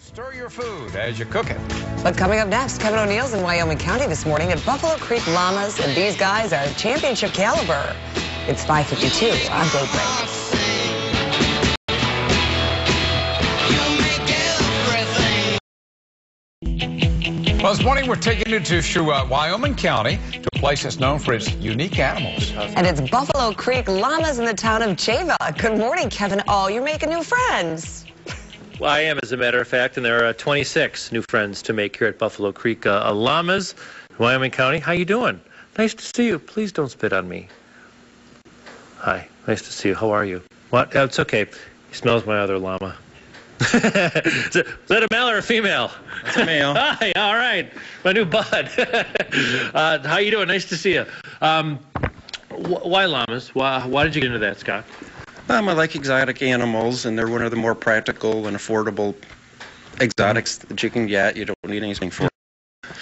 Stir your food as you cook it. But coming up next, Kevin O'Neill's in Wyoming County this morning at Buffalo Creek Llamas, and these guys are championship caliber. It's 552 on Daybreak. Well, this morning we're taking you to, to uh, Wyoming County, to a place that's known for its unique animals. And it's Buffalo Creek Llamas in the town of Java. Good morning, Kevin. Oh, you're making new friends. Well, I am, as a matter of fact, and there are uh, 26 new friends to make here at Buffalo Creek uh, Llamas, Wyoming County. How you doing? Nice to see you. Please don't spit on me. Hi, nice to see you. How are you? What? Oh, it's okay. He smells my other llama. is, it- is that a male or a female? It's a male. Hi, all right. My new bud. uh, how you doing? Nice to see you. Um, wh- why llamas? Why, why did you get into that, Scott? Um, I like exotic animals, and they're one of the more practical and affordable exotics that you can get. You don't need anything for.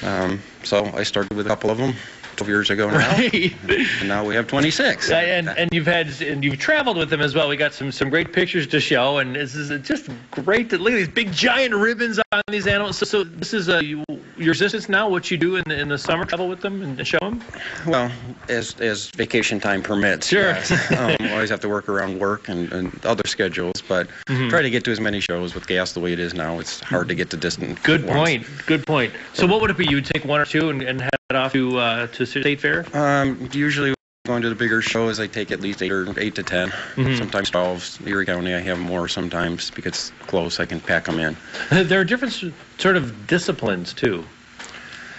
Um, so I started with a couple of them 12 years ago now, Right. and now we have 26. Uh, and and you've had and you've traveled with them as well. We got some some great pictures to show, and this is just great to look at these big giant ribbons on these animals. So, so this is you, your existence now. What you do in the in the summer, travel with them and show them. Well, as as vacation time permits. Sure. yes. um, always have to work around work and, and other schedules, but Mm-hmm. try to get to as many shows with gas the way it is now. It's hard to get to distant. Good ones. point. Good point. So what would it be? You would take one or two and, and head off to uh, to State Fair. Um, usually going to the bigger shows, I take at least eight or eight to 10 Mm-hmm. Sometimes 12. Erie County, I have more sometimes because it's close. I can pack them in. there are different sort of disciplines too.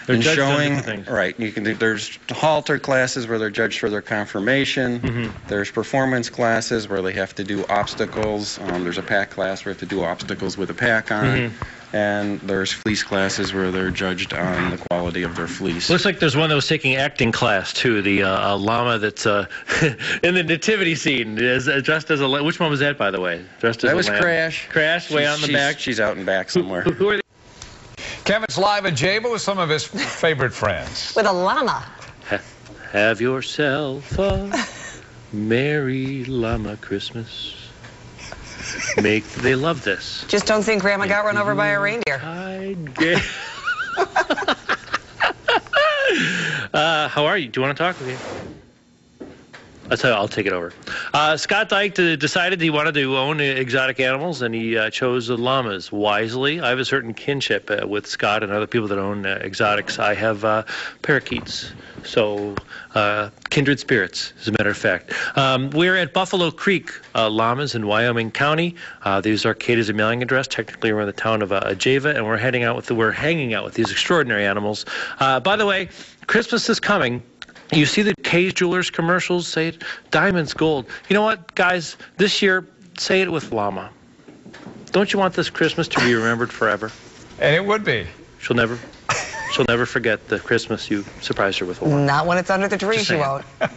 They're and showing things. right you can do, there's halter classes where they're judged for their conformation Mm-hmm. there's performance classes where they have to do obstacles um, there's a pack class where they have to do obstacles with a pack on Mm-hmm. And there's fleece classes where they're judged on the quality of their fleece Looks like there's one that was taking acting class too. The uh, uh, llama that's uh, in the nativity scene is uh, dressed as a. la- Which one was that, by the way? Dressed as that a was lamb. crash Crash way on the back. she's out and back somewhere Who, who are they? Kevin's live in Java with some of his favorite friends. With a llama. Have yourself a merry llama Christmas. Make they love this. Just don't think Grandma got run over by a reindeer. I get. uh, how are you? Do you want to talk with you? Tell you, I'll take it over. Uh, Scott Dyke decided he wanted to own exotic animals, and he uh, chose llamas wisely. I have a certain kinship uh, with Scott and other people that own uh, exotics. I have uh, parakeets, so uh, kindred spirits, as a matter of fact. Um, we're at Buffalo Creek Llamas in Wyoming County. Uh, these are a mailing address. Technically, we're in the town of uh, Java, and we're heading out with the, we're hanging out with these extraordinary animals. Uh, by the way, Christmas is coming. You see the Kay's Jewelers commercials say it, diamonds, gold. You know what, guys? This year, say it with llama. Don't you want this Christmas to be remembered forever? And it would be. She'll never, she'll never forget the Christmas you surprised her with a llama. Not when it's under the tree, Just she won't.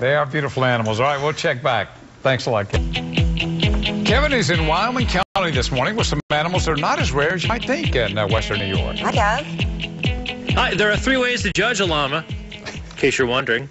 They are beautiful animals. All right, we'll check back. Thanks a lot, Kevin. Kevin is in Wyoming County this morning with some animals that are not as rare as you might think in uh, western New York. Hi, Kev. Hi, there are three ways to judge a llama, in case you're wondering.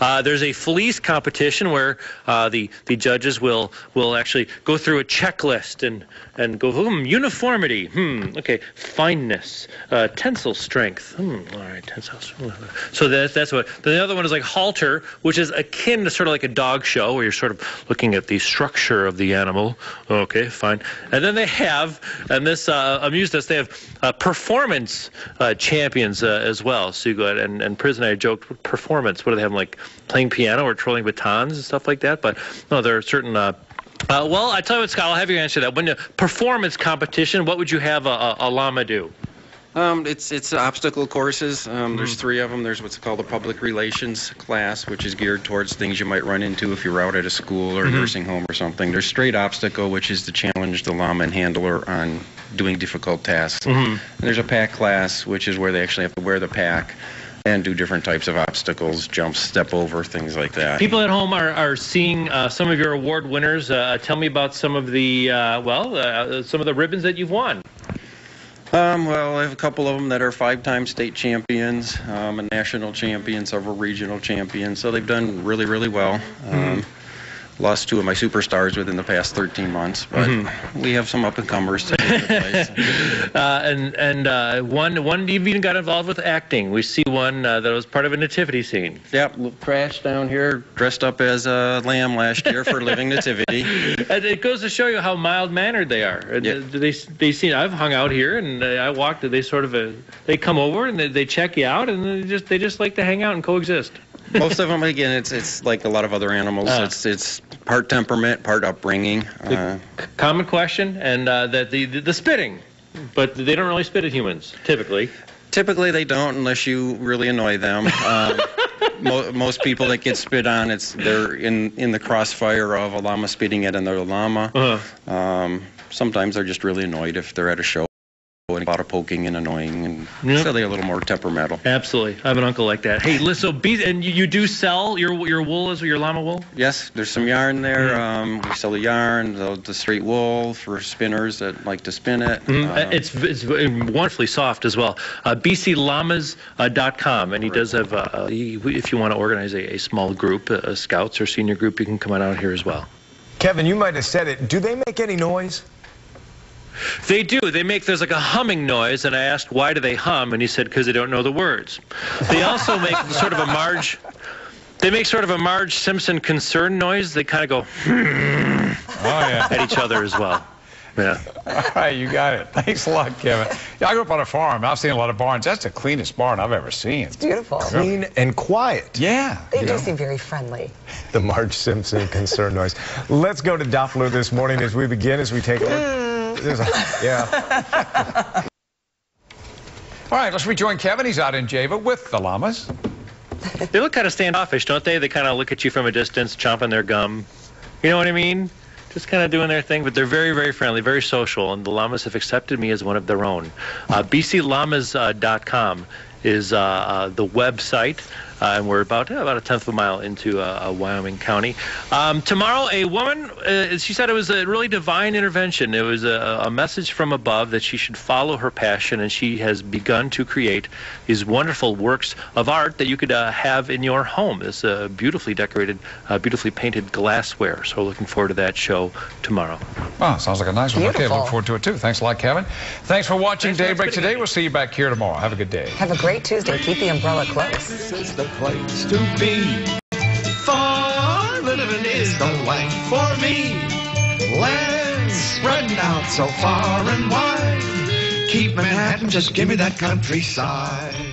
Uh, there's a fleece competition where uh, the the judges will will actually go through a checklist and and go hmm uniformity hmm okay fineness uh, tensile strength hmm all right tensile strength. so that's that's what the other one is like halter which is akin to sort of like a dog show where you're sort of looking at the structure of the animal. Okay fine. And then they have and this uh, amused us they have uh, performance uh, champions as well. So you go ahead and and prison I joked performance what do they have like playing piano or twirling batons and stuff like that but no there are certain uh, uh, well, I tell you what, Scott, I'll have you answer that. When the performance competition, what would you have a, a, a llama do? Um, it's it's obstacle courses. Um, There's Mm-hmm. three of them. There's what's called a public relations class, which is geared towards things you might run into if you're out at a school or a Mm-hmm. nursing home or something. There's straight obstacle, which is to challenge the llama and handler on doing difficult tasks. Mm-hmm. And there's a pack class, which is where they actually have to wear the pack and do different types of obstacles, jumps, step over, things like that. People at home are, are seeing uh, some of your award winners. Uh, tell me about some of the, uh, well, uh, some of the ribbons that you've won. Um, well, I have a couple of them that are five-time state champions, um, a national champion, several regional champions. So they've done really, really well. Um, lost two of my superstars within the past 13 months, but Mm-hmm. we have some up and comers to take their place. Uh, and and uh, one one even got involved with acting. We see one uh, that was part of a nativity scene. Yep, little crash down here, dressed up as a lamb last year for Living Nativity. And it goes to show you how mild mannered they are. Yeah. uh, They they see I've hung out here and uh, I walked. They sort of uh, they come over and they, they check you out and they just they just like to hang out and coexist. Most of them, again, it's it's like a lot of other animals. Uh. It's it's part temperament, part upbringing. Uh, Common question and uh, that the, the the spitting, but they don't really spit at humans typically. typically, they don't unless you really annoy them. Um, mo- most people that get spit on, it's they're in in the crossfire of a llama spitting at another llama. Uh-huh. Um, sometimes they're just really annoyed if they're at a show and a lot of poking and annoying, and Yep. so they're a little more temperamental. Absolutely, I have an uncle like that. Hey, listen, so be, and you, you do sell your your wool as your llama wool. Yes, there's some yarn there. Um, we sell the yarn, the, the straight wool for spinners that like to spin it. Mm, Uh, it's, it's wonderfully soft as well. Uh, BCLlamas.com, and he does have. Uh, he, if you want to organize a, a small group, a, scouts or senior group, you can come on out here as well. Kevin, you might have said it. Do they make any noise? They do. They make there's like a humming noise, and I asked why do they hum, and he said because they don't know the words. They also make sort of a Marge. They make sort of a Marge Simpson concern noise. They kind of go hmm, Oh, yeah. at each other as well. Yeah. All right, you got it. Thanks a lot, Kevin. Yeah, I grew up on a farm. I've seen a lot of barns. That's the cleanest barn I've ever seen. It's beautiful. Clean and quiet. Yeah. They do know. seem very friendly. The Marge Simpson concern noise. Let's go to Doppler this morning as we begin, as we take a look. There's a, yeah. All right, let's rejoin Kevin. He's out in Java with the llamas. They look kind of standoffish, don't they? They kind of look at you from a distance, chomping their gum. You know what I mean? Just kind of doing their thing, but they're very, very friendly, very social, and the llamas have accepted me as one of their own. Uh, BCLlamas.com is uh, uh, the website, uh, and we're about about a tenth of a mile into uh, uh, Wyoming County. Um, tomorrow, a woman, uh, she said it was a really divine intervention. It was a, a message from above that she should follow her passion, and she has begun to create these wonderful works of art that you could uh, have in your home. This uh, beautifully decorated, uh, beautifully painted glassware. So looking forward to that show tomorrow. Oh, sounds like a nice one. Okay, Beautiful. look forward to it too. Thanks a lot, Kevin. Thanks for watching Thanks. Daybreak It's today. We'll see you back here tomorrow. Have a good day. Have a great Tuesday. Keep the umbrella close. Place to be. Farm living is the way for me. Land spreading out so far and wide. Keep Manhattan, just give me that countryside.